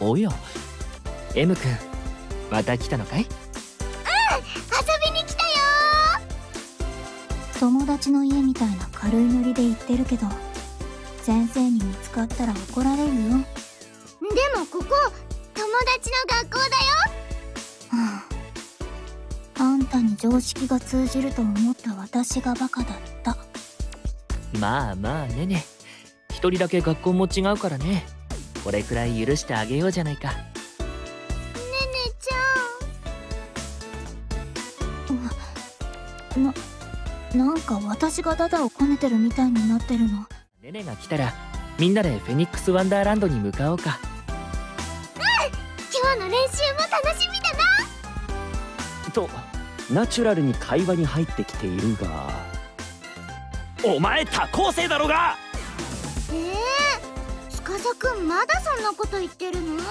おや？M 君また来たのかい？うん遊びに来たよ。友達の家みたいな軽いノリで言ってるけど先生に見つかったら怒られるよ。でもここ友達の学校だよ、はあ、あんたに常識が通じると思った私がバカだった。まあまあねね。一人だけ学校も違うからねこれくらい許してあげようじゃないか。ねねちゃん。ななんか私がダダをこねてるみたいになってるの。ネネが来たらみんなでフェニックスワンダーランドに向かおうか。うん今日の練習も楽しみだな。とナチュラルに会話に入ってきているが。お前多校生だろうが！ええー、司くんまだそんなこと言ってるの？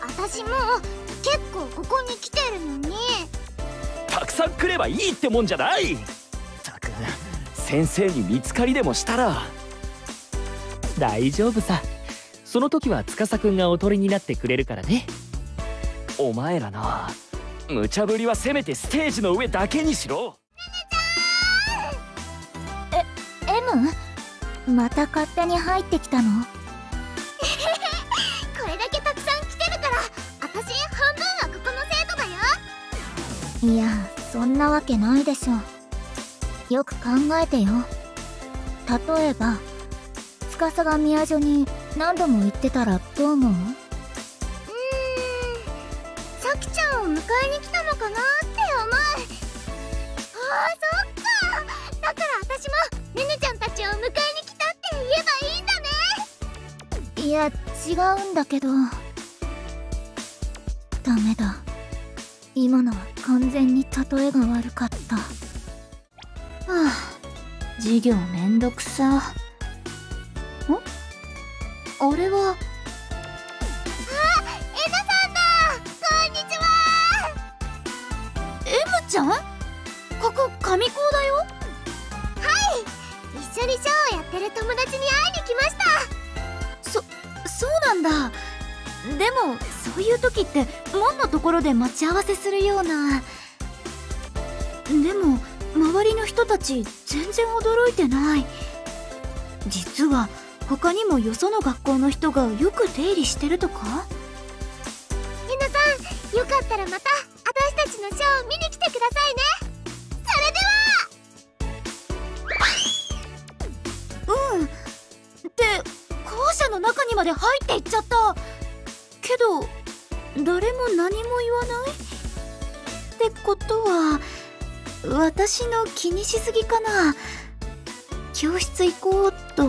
私も結構ここに来てるのに。たくさん来ればいいってもんじゃない。たく先生に見つかりでもしたら。大丈夫さ。その時は司くんがおとりになってくれるからね。お前らな無茶ぶりはせめてステージの上だけにしろ。え M? また勝手に入ってきたの？いやそんなわけないでしょ。よく考えてよ。例えば司が宮女に何度も言ってたらどう思う？うーんさきちゃんを迎えに来たのかなって思う。あーそっか。だから私もねねちゃんたちを迎えに来たって言えばいいんだね。いや違うんだけど。ダメだ今のは完全に例えが悪かった。はあ授業めんどくさ。あれは？あ、えなさんだ！こんにちは！M ちゃん？ここ神校だよ？はい！一緒にショーをやってる友達に会いに来ました。そ、そうなんだでもそういう時って門のところで待ち合わせするような。でも周りの人たち全然驚いてない。実は他にもよその学校の人がよく出入りしてるとか？ひなさんよかったらまた私たちのショーを見に来てくださいね。それでは。うん。って校舎の中にまで入っていっちゃった。けど誰も何も言わない？ってことは私の気にしすぎかな？教室行こうっと。